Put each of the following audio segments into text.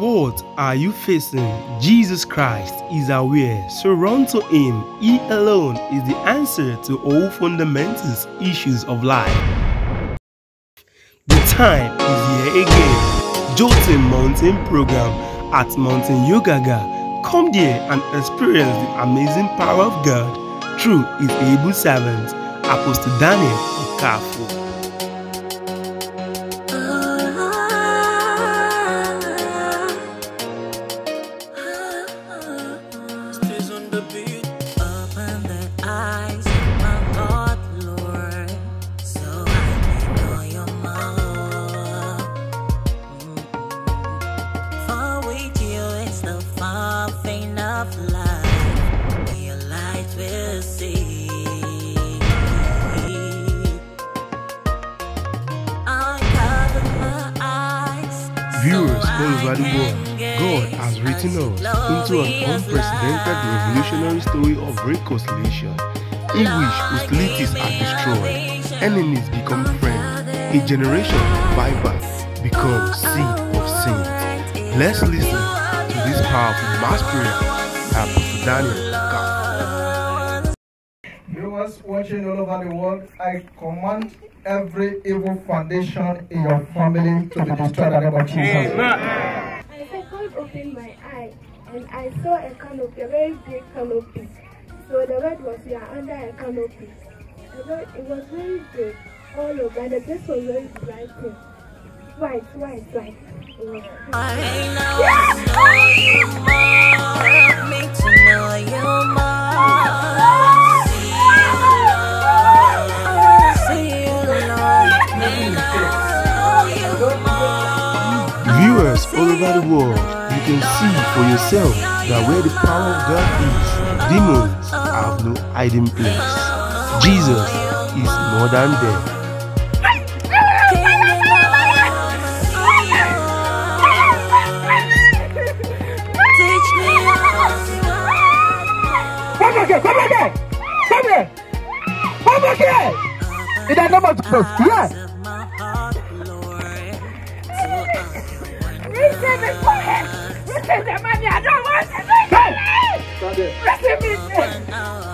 What are you facing? Jesus Christ is aware, so run to Him. He alone is the answer to all fundamental issues of life. The time is here again. JOTTIM Mountain Program at Mountain Yogaga. Come there and experience the amazing power of God through His able servant, Apostle Daniel Okafu. Viewers all over the world, God has written us into an unprecedented revolutionary story of reconciliation in which hostilities are destroyed, enemies become friends, a generation of vipers becomes seed of saints. Let's listen to this powerful mass prayer Apostle Daniel watching all over the world, I command every evil foundation in your family to be destroyed in the name of Jesus. I said, God opened my eye and I saw a canopy, a very big canopy. So the word was, You are under a canopy. The word, it was very big all over, and the place was very bright. White, white, white. It was I know you more. Help me to know you more. The world, you can see for yourself that where the power of God is, demons have no hiding place. Jesus is more than dead. Come back here, come back here, come back here. In the name of Jesus, yes. Receive it for him! Receive the money! I don't want to be Stand there. Receive it!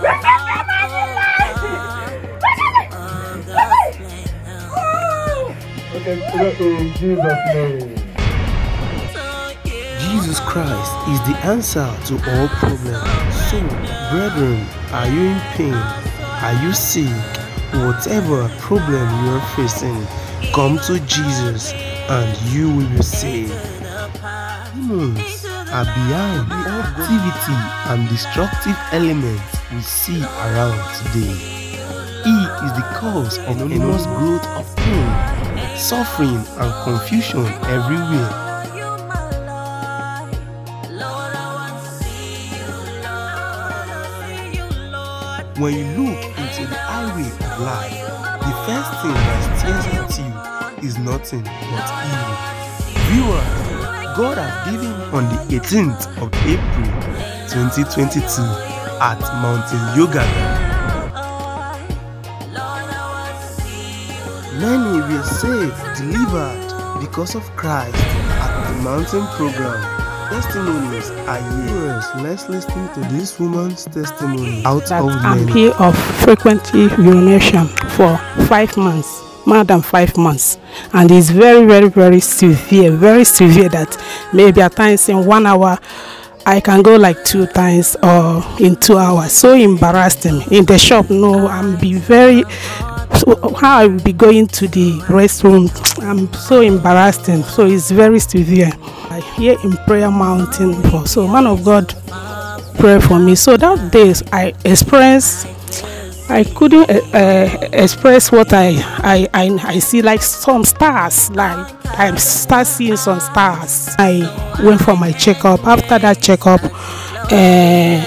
Receive the money! Receive! Okay, in Jesus' name. Jesus Christ is the answer to all problems. So, brethren, are you in pain? Are you sick? Whatever problem you are facing, come to Jesus and you will be saved. Demons are behind the activity and destructive elements we see around today. He is the cause of enormous growth of pain, suffering, and confusion everywhere. When you look into the highway of life, the first thing that stares at you is nothing but evil. Viewers, God has given on the 18th of April 2022 at Mountain Yoga. Many were saved, delivered because of Christ at the mountain program. Testimonies are here. Let's listen to this woman's testimony out that of I'm many. here of frequently urination for five months, more than five months, and it's very, very, very severe, very severe. That maybe at times in one hour I can go like two times or in two hours. So embarrassing. In the shop, no, I'm be very. How I will be going to the restroom, I'm so embarrassing. So it's very severe. I hear in prayer mountain for so man of God pray for me. So that days I experienced I couldn't uh, express what I, I I I see like some stars like I start seeing some stars. I went for my checkup. After that checkup, uh,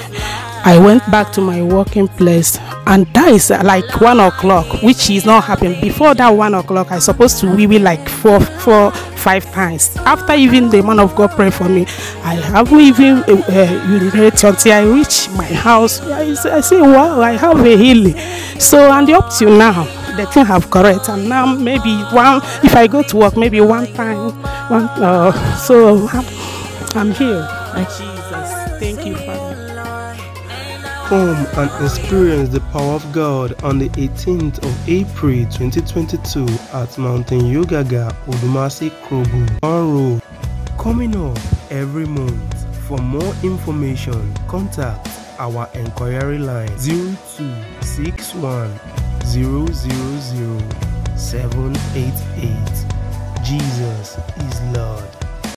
I went back to my working place, and that is uh, like one o'clock, which is not happening. Before that one o'clock, I supposed to wee wee like four, four, five times. After even the man of God pray for me, I haven't even uh, uh, urinate until I reach my house. I, say- I say, wow, I have a healing. So and up till now, the thing have correct, and now maybe one, if I go to work, maybe one time, one. Uh, so I'm healed by Jesus. Thank you, Father. Come and experience the power of God on the 18th of April 2022 at Mountain Yogaga, Odumasi Krobo, on Road. Coming up every month. For more information, contact our inquiry line 0261 000 788. Jesus is Lord.